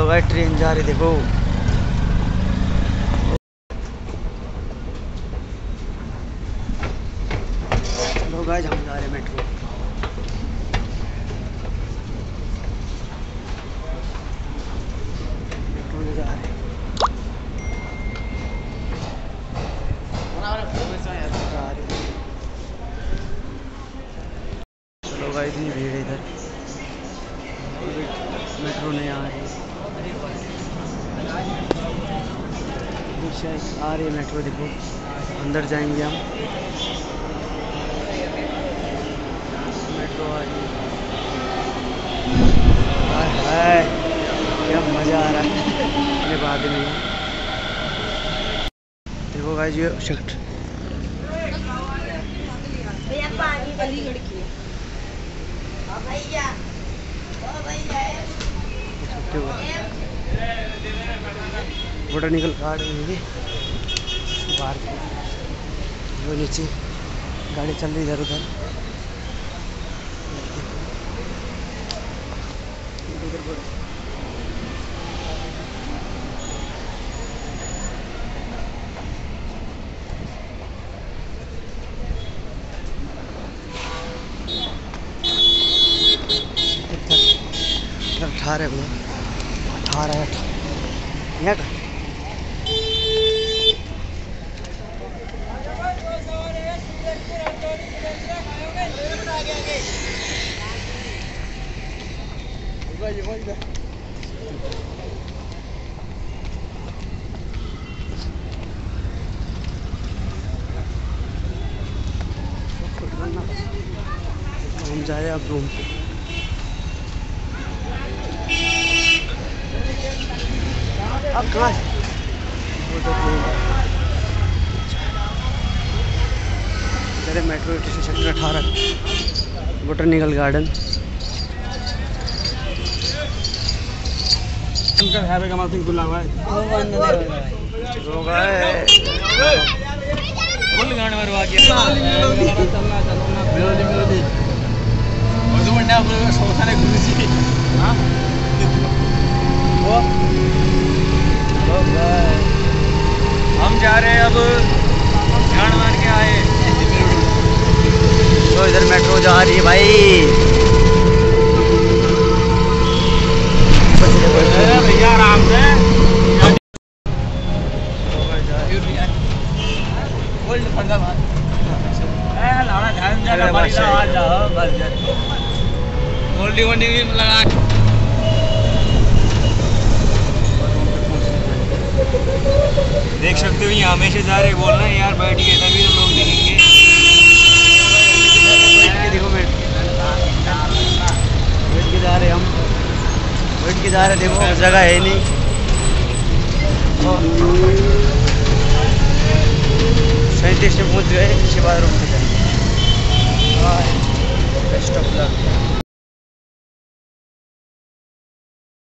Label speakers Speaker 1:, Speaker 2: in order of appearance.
Speaker 1: लो भाई ट्रेन जा रही देखो। लो गाइस हम जा रहे मेट्रो में जा रहे। चलो भाई इतनी भीड़ इधर। मेट्रो नहीं आ रही आ रही है मेट्रो देखो अंदर जाएँगे हम। मेट्रो आ रही है। क्या मज़ा आ रहा है। अपने बाद में देखो भाई ये शर्ट
Speaker 2: भैया पानी वाली लड़की है भैया ओ भैया
Speaker 1: बोटानिकल गार्डन में बाहर वो नीचे गाड़ी चल रही इधर उधर इधर अठारह भैया अठारह का हम जा रहे हैं अब रूम पे। अब कहाँ है तो है। है मेट्रो स्टेशन सेक्टर अठारह बोटनिकल गार्डन
Speaker 3: उनका है कमाल सिंह खुला हुआ है
Speaker 1: लोग आए
Speaker 3: फुल गाने मरवा के मेलोडी मेलोडी और तो बंदा अपने सोचा ने गुरुजी हाँ वो
Speaker 1: लोग आए
Speaker 3: हम जा रहे हैं अब ध्यान मान के आए
Speaker 1: तो इधर मेट्रो जा रही है भाई
Speaker 3: भैया आराम से देख सकते हो यहाँ हमेशा जा रहे बोलना है यार बैठ के तभी तो लोग देखेंगे।
Speaker 1: बैठ के देखो बैठ बैठ के जा रहे हम। बैठ के जा रहे देखो जगह है नहीं। में पहुँच गए इसके बाद रुक के जाएँगे बेस्ट ऑफ़ लक